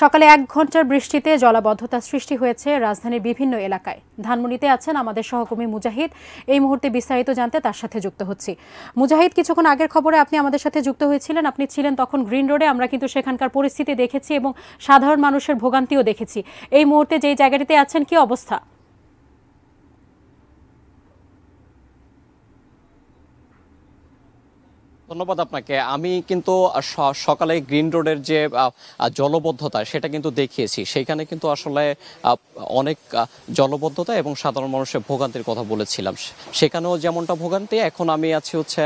সকালে এক ঘণ্টার বৃষ্টিতে জলাবদ্ধতা সৃষ্টি হয়েছে রাজধানীর বিভিন্ন এলাকায়। ধানমন্ডিতে আছেন আমাদের সহকর্মী মুজাহিদ। এই মুহূর্তে বিস্তারিত জানতে তার সাথে যুক্ত হচ্ছি। মুজাহিদ, কিছুক্ষণ আগের খবরে আপনি আমাদের সাথে যুক্ত হয়েছিলেন। আপনি ছিলেন তখন গ্রিন রোডে। আমরা কিন্তু সেখানকার পরিস্থিতি দেখেছি এবং সাধারণ মানুষের ভোগান্তিও দেখেছি। এই মুহূর্তে যেই জায়গাটিতে আছেন, কি অবস্থা? ধন্যবাদ আপনাকে। আমি কিন্তু সকালে গ্রিন রোডের যে জলবদ্ধতা সেটা কিন্তু দেখিয়েছি। সেখানে কিন্তু আসলে অনেক জলবদ্ধতা এবং সাধারণ মানুষের ভোগান্তির কথা বলেছিলাম। সেখানেও যেমনটা ভোগান্তি, এখন আমি আছি হচ্ছে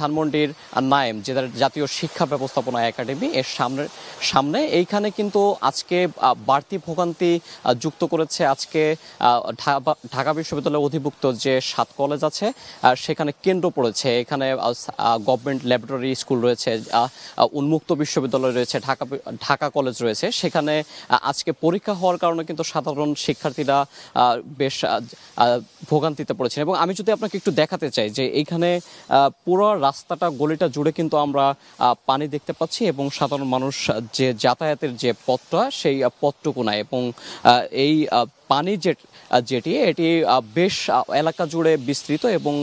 ধানমন্ডির নায়েম যেটা জাতীয় শিক্ষা ব্যবস্থাপনা একাডেমি। এর সামনে সামনে এইখানে কিন্তু আজকে বাড়তি ভোগান্তি যুক্ত করেছে আজকে ঢাকা বিশ্ববিদ্যালয়ের অধিভুক্ত যে সাত কলেজ আছে সেখানে কেন্দ্র পড়েছে। এখানে গভর্নমেন্ট ল্যাবরেটরি স্কুল রয়েছে উন্মুক্ত বিশ্ববিদ্যালয় রয়েছে, ঢাকা ঢাকা কলেজ রয়েছে। সেখানে আজকে পরীক্ষা হওয়ার কারণে কিন্তু সাধারণ শিক্ষার্থীরা বেশ ভোগান্তিতে পড়েছেন। এবং আমি যদি আপনাকে একটু দেখাতে চাই যে এইখানে পুরো রাস্তাটা, গলিটা জুড়ে কিন্তু আমরা পানি দেখতে পাচ্ছি এবং সাধারণ মানুষ, যে যাতায়াতের যে পথটা, সেই পথটুকু নাই। এবং এই পানি আহ, যেটি এটি বেশ এলাকা জুড়ে বিস্তৃত এবং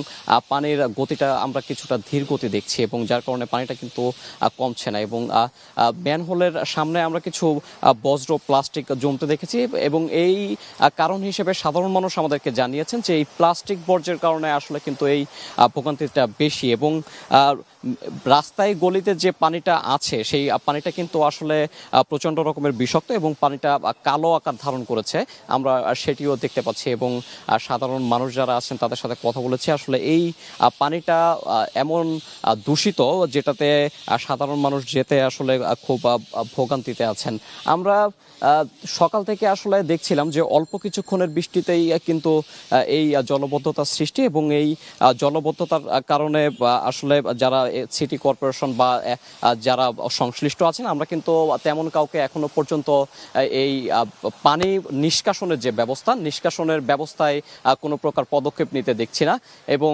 পানির গতিটা আমরা কিছুটা ধীর গতি দেখছি এবং যার কারণে পানিটা কিন্তু কমছে না এবং ম্যানহোলের সামনে আমরা কিছু বজ্র প্লাস্টিক জমতে দেখেছি এবং এই কারণ হিসেবে সাধারণ মানুষ আমাদেরকে জানিয়েছেন যে এই প্লাস্টিক বর্জ্যের কারণে আসলে কিন্তু এই ভোগান্তিটা বেশি এবং রাস্তায় গলিতে যে পানিটা আছে সেই পানিটা কিন্তু আসলে প্রচণ্ড রকমের বিষাক্ত এবং পানিটা কালো আকার ধারণ করেছে। আমরা সেটিও দেখতে পাচ্ছি এবং সাধারণ মানুষ যারা আছেন তাদের সাথে কথা বলেছি। আসলে এই পানিটা এমন দূষিত যেটাতে সাধারণ মানুষ যেতে আসলে খুব ভোগান্তিতে আছেন। আমরা সকাল থেকে আসলে দেখছিলাম যে অল্প কিছুক্ষণের বৃষ্টিতেই কিন্তু এই আহ, জলবদ্ধতার সৃষ্টি এবং এই জলবদ্ধতার কারণে আসলে যারা সিটি কর্পোরেশন বা যারা সংশ্লিষ্ট আছেন আমরা কিন্তু তেমন কাউকে এখনও পর্যন্ত এই পানি নিষ্কাশনের যে ব্যবস্থা, নিষ্কাশনের ব্যবস্থায় কোনো প্রকার পদক্ষেপ নিতে দেখছি না এবং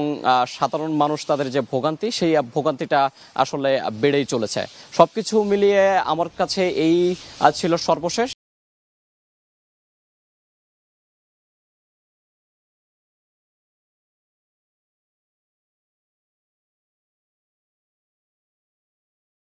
সাধারণ মানুষ তাদের যে ভোগান্তি, সেই ভোগান্তিটা আসলে বেড়েই চলেছে। সবকিছু মিলিয়ে আমার কাছে এই ছিল সর্বশেষ।